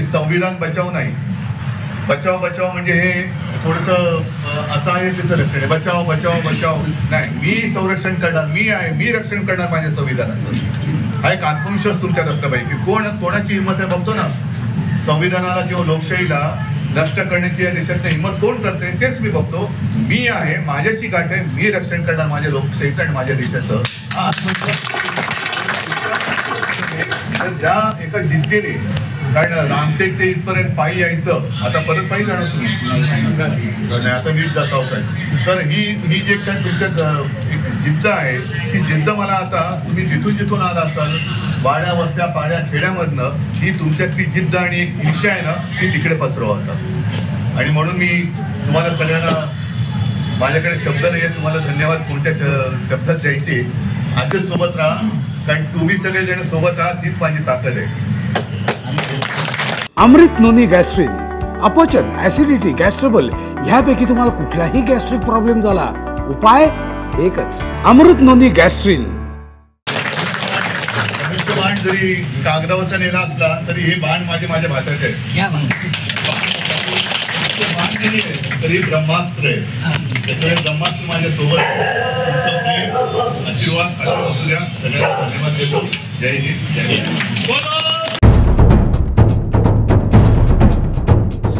की संविधान बचाव नाही. बचाव बचाव म्हणजे हे थोडंसं असं आहे त्याचं लक्षण आहे. बचाव बचाव बचाव नाही. मी संरक्षण करणार मी आहे मी रक्षण करणार माझ्या संविधानाचं. हा एक आत्मविश्वास तुमच्यात असला पाहिजे की कोण कोणाची हिंमत आहे बघतो ना. संविधानाला किंवा लोकशाहीला नष्ट करण्याची या देशातनं हिंमत कोण करते तेच मी बघतो. मी आहे माझ्याची गाठ आहे मी रक्षण करणार माझ्या लोकशाहीचं आणि माझ्या देशाचं. हा आत्मविश्वास. तर ज्या एका जिद्दीने कारण रामटेक ते इथपर्यंत पायी यायचं आता परत पायी जाणार तुम्ही. आता नीट जा सावकाश. तर ही ही जे काय तुमच्या जिद्द आहे ती जिद्द मला आता तुम्ही जिथून जिथून आला असाल वाड्या वस्त्या पाड्या खेड्यामधनं ही तुमच्यातली जिद्द आणि एक ईर्ष्या आहे ना ती तिकडे पसरवा आता. आणि म्हणून मी तुम्हाला सगळ्यांना माझ्याकडे शब्द नाही आहेत तुम्हाला धन्यवाद कोणत्या श- शब्दात द्यायचे. असेच सोबत राहा कारण तुम्ही सगळेजण सोबत आहात हीच माझी ताकद आहे. अमृत नोनी गॅस्ट्रिन अपचन ऍसिडिटी गॅस्ट्रबल ह्यापैकी तुम्हाला कुठलाही गॅस्ट्रिक प्रॉब्लेम झाला उपाय एकच अमृत नोनी गॅस्ट्रिन. जरी कागदावरचा नेला असला तरी हे बाण माझे माझ्या भात्याचे आहेत. तरी ब्रह्मास्त्र आहे. त्याच्यामुळे ब्रह्मास्त्र माझ्या सोबत आहे. तुमचं प्रेम आशीर्वाद द्या. सगळ्यांना धन्यवाद देतो. जय हिंद जय हिंद